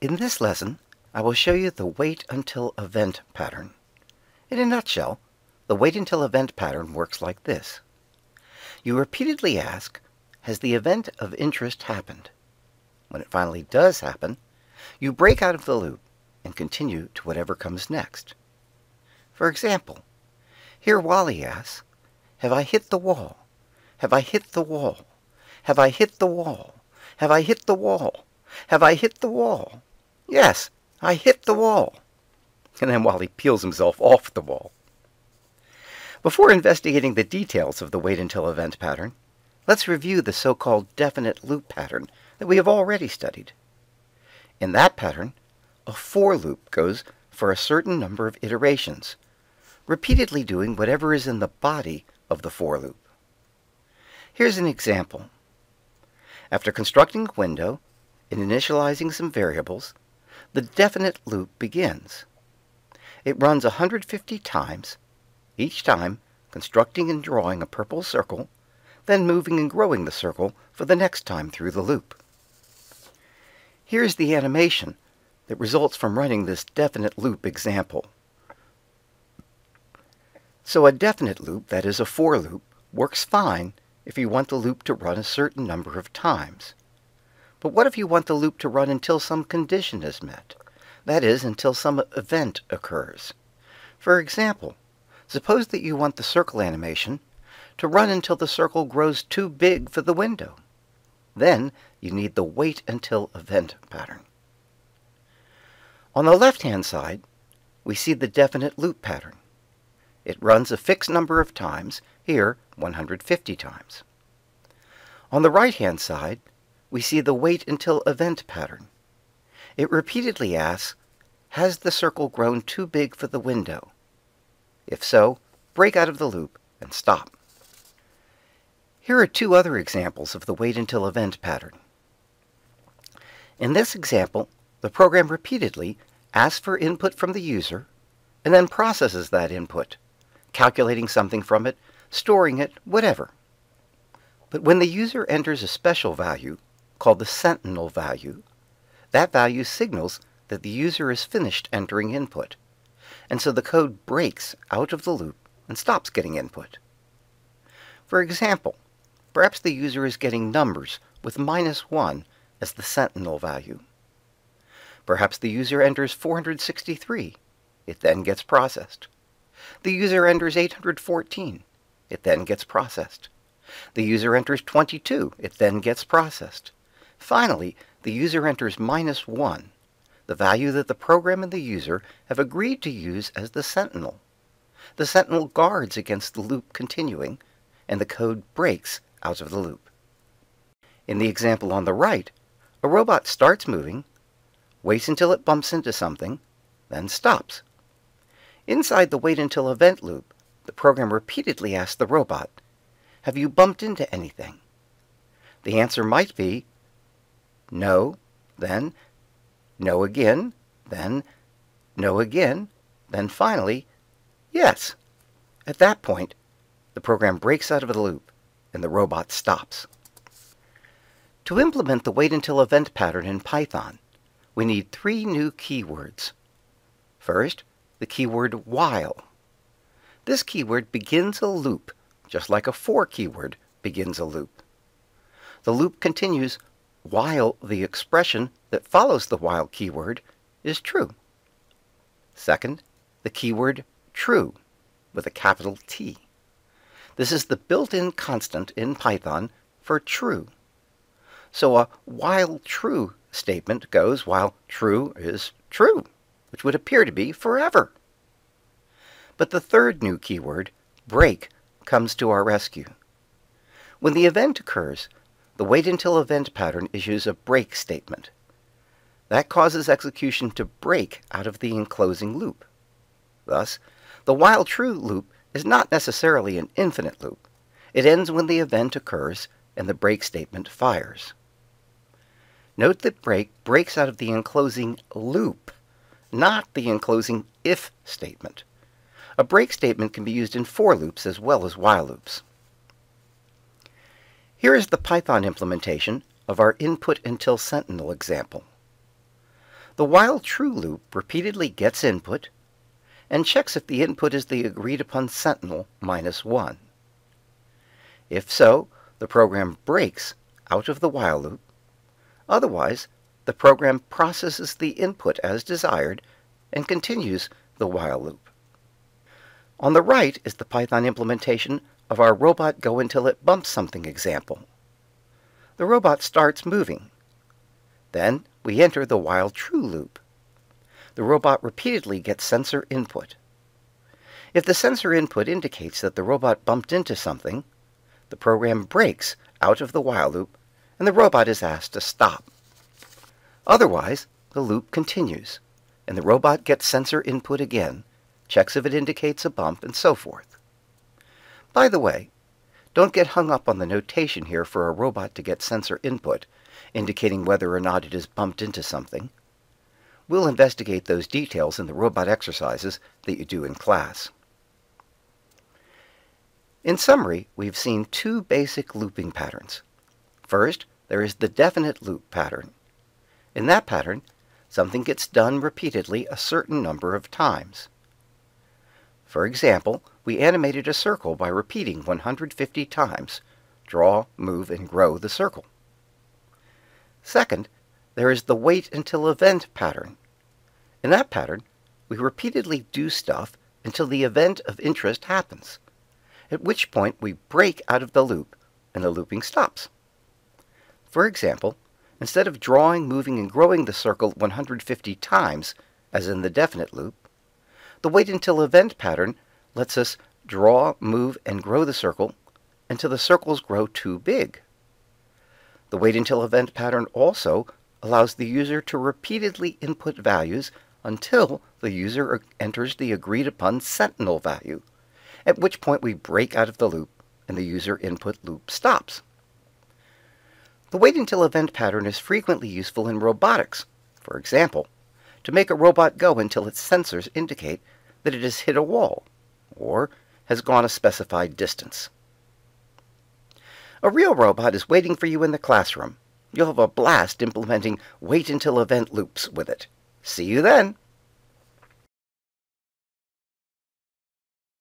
In this lesson, I will show you the wait until event pattern. In a nutshell, the wait until event pattern works like this. You repeatedly ask, has the event of interest happened? When it finally does happen, you break out of the loop and continue to whatever comes next. For example, here Wally asks, have I hit the wall? Have I hit the wall? Have I hit the wall? Have I hit the wall? Have I hit the wall? Yes, I hit the wall. And then Wally peels himself off the wall. Before investigating the details of the wait until event pattern, let's review the so-called definite loop pattern that we have already studied. In that pattern, a for loop goes for a certain number of iterations, repeatedly doing whatever is in the body of the for loop. Here's an example. After constructing a window and initializing some variables, the definite loop begins. It runs 150 times, each time constructing and drawing a purple circle, then moving and growing the circle for the next time through the loop. Here's the animation that results from running this definite loop example. So a definite loop, that is a for loop, works fine if you want the loop to run a certain number of times. But what if you want the loop to run until some condition is met? That is, until some event occurs. For example, suppose that you want the circle animation to run until the circle grows too big for the window. Then you need the wait until event pattern. On the left-hand side, we see the definite loop pattern. It runs a fixed number of times, here 150 times. On the right-hand side, we see the wait until event pattern. It repeatedly asks, has the circle grown too big for the window? If so, break out of the loop and stop. Here are two other examples of the wait until event pattern. In this example, the program repeatedly asks for input from the user and then processes that input, calculating something from it, storing it, whatever. But when the user enters a special value, called the sentinel value, that value signals that the user is finished entering input, and so the code breaks out of the loop and stops getting input. For example, perhaps the user is getting numbers with minus 1 as the sentinel value. Perhaps the user enters 463. It then gets processed. The user enters 814. It then gets processed. The user enters 22. It then gets processed. Finally, the user enters minus 1, the value that the program and the user have agreed to use as the sentinel. The sentinel guards against the loop continuing, and the code breaks out of the loop. In the example on the right, a robot starts moving, waits until it bumps into something, then stops. Inside the wait until event loop, the program repeatedly asks the robot, have you bumped into anything? The answer might be no, then no again, then no again, then finally yes. At that point, the program breaks out of the loop and the robot stops. To implement the wait until event pattern in Python, we need three new keywords. First, the keyword while. This keyword begins a loop, just like a for keyword begins a loop. The loop continues while the expression that follows the while keyword is true. Second, the keyword true with a capital T. This is the built-in constant in Python for true. So a while true statement goes while true is true, which would appear to be forever. But the third new keyword, break, comes to our rescue. When the event occurs, the wait until event pattern issues a break statement. That causes execution to break out of the enclosing loop. Thus, the while true loop is not necessarily an infinite loop. It ends when the event occurs and the break statement fires. Note that break breaks out of the enclosing loop, not the enclosing if statement. A break statement can be used in for loops as well as while loops. Here is the Python implementation of our input until sentinel example. The while true loop repeatedly gets input and checks if the input is the agreed upon sentinel minus 1. If so, the program breaks out of the while loop. Otherwise, the program processes the input as desired and continues the while loop. On the right is the Python implementation of our robot go until it bumps something example. The robot starts moving. Then we enter the while true loop. The robot repeatedly gets sensor input. If the sensor input indicates that the robot bumped into something, the program breaks out of the while loop and the robot is asked to stop. Otherwise, the loop continues and the robot gets sensor input again, checks if it indicates a bump, and so forth. By the way, don't get hung up on the notation here for a robot to get sensor input, indicating whether or not it is bumped into something. We'll investigate those details in the robot exercises that you do in class. In summary, we've seen two basic looping patterns. First, there is the definite loop pattern. In that pattern, something gets done repeatedly a certain number of times. For example, we animated a circle by repeating 150 times, draw, move, and grow the circle. Second, there is the wait until event pattern. In that pattern, we repeatedly do stuff until the event of interest happens, at which point we break out of the loop and the looping stops. For example, instead of drawing, moving, and growing the circle 150 times, as in the definite loop, the wait until event pattern lets us draw, move, and grow the circle until the circles grow too big. The wait until event pattern also allows the user to repeatedly input values until the user enters the agreed upon sentinel value, at which point we break out of the loop and the user input loop stops. The wait until event pattern is frequently useful in robotics. For example, to make a robot go until its sensors indicate that it has hit a wall or has gone a specified distance. A real robot is waiting for you in the classroom. You'll have a blast implementing wait until event loops with it. See you then.